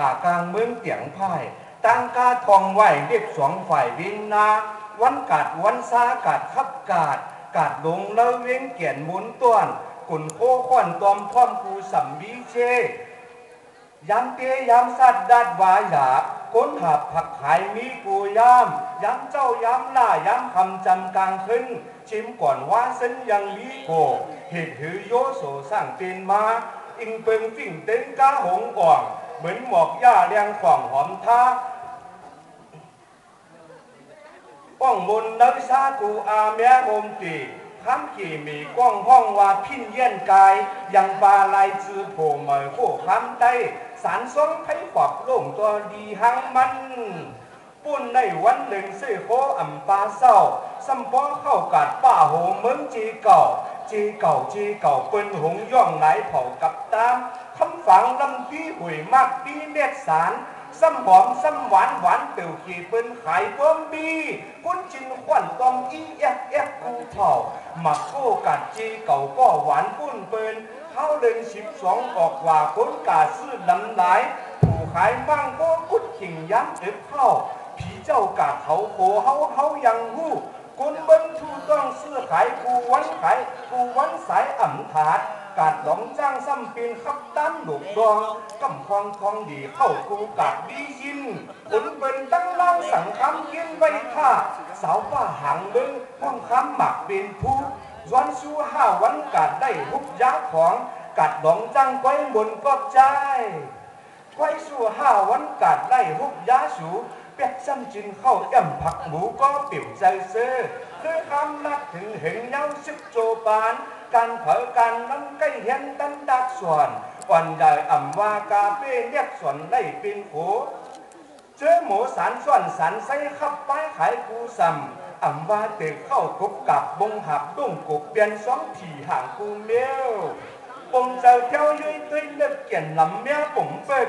ผ่ากลางเมืองเตียงไพ่ตั้งกาทองไหวเรียกสองฝ่ายวินนา วันกาดวันซากาดขับกาดกาดลงเล่าเวียงเกียนหมุนต้วนกุนโคขวัญตอมพร้อมกูสัมบีเชยำเตียยำสัตว์ดัดวายหยาก้นหับผักขายมีกูยามยำเจ้ายำล่ายำคำจำกลางขึ้น ชิมก่อนว่าเส้นยังมีโกเหตุหือโยโสสร้างเป็นมา อิงเปิงฟิ่งเต้นก้าหงอ่อง เหมือนหมอกหญ้าเรียงฝั่งหอมท่าป้องบนนักซากูอาแม่โฮมตีข้ามขี่มีกล้องห้องว่าพินเยี่ยนกาย ยังปลาลายจือโผล่เหมยโคข้ามใต้สารส้มไผ่ขอบลงตัวดีหังมันปุ่นในวันหนึ่งซื้อโคอ่ำปลาเศร้าสัมปอเข้ากัดป้าโหเมืองจีเก่า จีเก่าจีเก่าเปิ้นหงย่องไหลเผากับตามคำฝังลำปีหุยมากปีเม็ดสารซ้ำหอมซ้ำหวานหวานเตียวขี่เปิ้นขายเพิ่มบีกุ้น จินขวัญตอมอีแอกแอกกูเผาหมักโคกัดจีเก่าก็หวานปุ้นเบิ้งทูต้องเสื้อขายกูวันขายกูวันสายอ่ำถาดกาดหลงจ้างซ้ำปีนขับตั้มหลุกดองกำควงทองดีเข้ากูกาดดียินคนเบิ้นตั้งล่างสั่งคำกินไว้ท่าสาวป้าหางเบิ้งห้องคำหมักเป็นผู้วันสู้ห้าวันกาดได้ทุกยาของกาดหลงจ้างไว้บนกอบใจไว้สู้ห้าวันกาดไล่ฮุกยาสู เป็ดซ้ำจินเข้าแอมผักหมูก็เปี่ยวใจเซ่อคือคำนักถึงเห็นเงาสิบโจปาน การเผอการน้ำใกล้เห็นดันดักส่วนวันใหญ่อ่ำว่ากาเป้เรียกส่วนได้เป็นโขเจอหมูสารส่วนสารไส้ขับป้ายขายกูซ้ำอ่ำว่าเตะเข้าทุกกับบงหับดุ้งกบเปลี่ยนสองถี่ห่างกูเมียวปงเจ้าเที่ยวยุยตุ้ยเล็บเกี่ยนลำเมียปุ๋งเปิก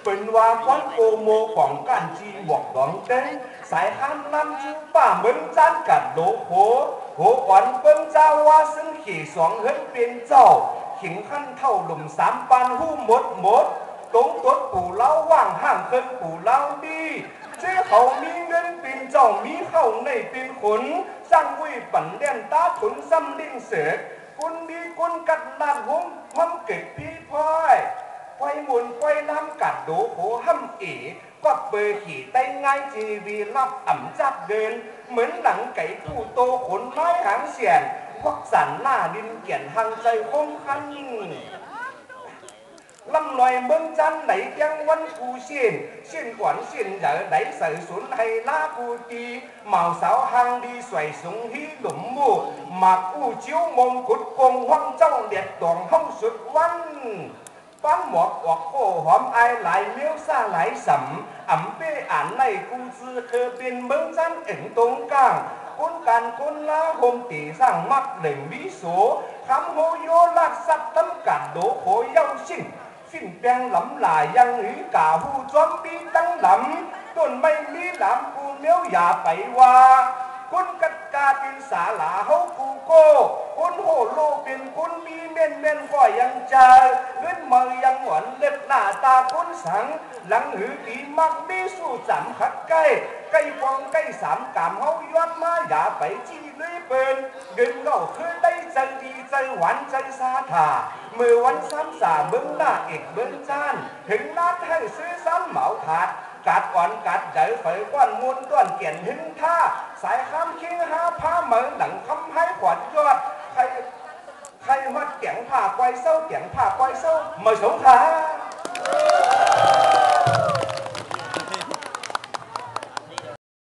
งเสียนพวกสันหน้าดินเกียนหังใจคงคันลำลอยเมืองจันไหนยังวันกูเสียนเสียนกวนเสียนเหยไหนใส่สุนให้ลากูตีเหมา สาวหางดีสวยสูงฮีหลุมมูหมากกูเจียวมงกุดกงห้องเจ้าเด็ดดองห้องสุดวันปั้นหมดออกโคหอมไอายหลายเลี้ยวซ่าหลายสำอ่ำเป้อ่านในกูซื้อเคยเป็นเมืองจันเอ็งตรงกลางคนกันคนละหมตีสร้างมักเหล่งวิโสคำโหโคุณกัดกาเป็นสาหลาเฮากูโก้คุณโหโลเป็นคุณมีเม่นเม่นก็ยังเจอเงินมือยังหวนเล็บหน้าตาคุณสัง หลังหือดีมักมีสู้จำขัดใกล้ใกล้ฟองใกล้สามกามเฮาย้อนมาอย่าไปจี้เลยเปินเงินเราเคยได้ใจดีใจหวานใจสาถาเมื่อวันซ้ำสาเบิ้งหน้าเอกเบิ้งจานถึงนัดให้ซื้อซ้ำเหมาถาด กัดอ่อนกัดใหญ่ไฟก้อนมูลต้วนเกียนหึงท่าสายคำคิงหาผ้าเหมือนหลังคำให้ขวัญยอดใครใครมาเกียงผ้าควายเศร้าเกียงผ้าควายเศร้ามาสงครา